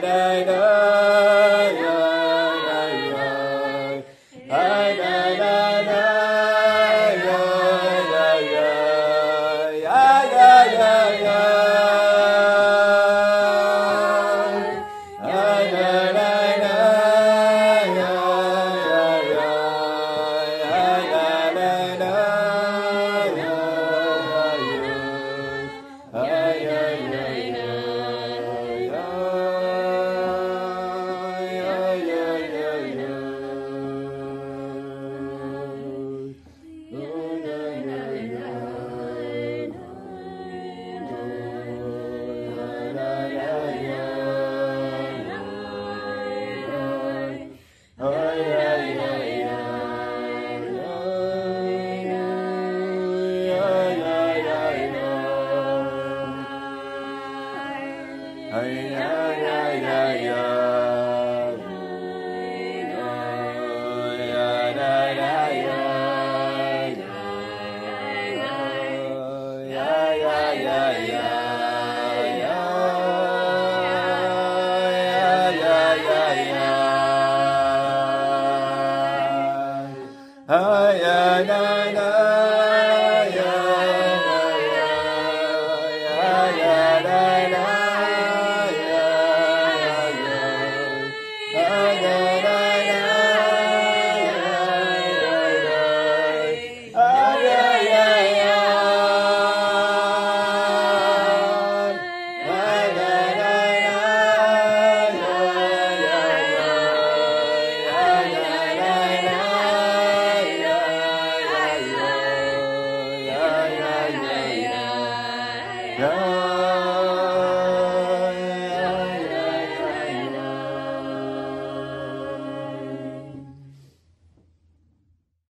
da da da da Hi, na, na,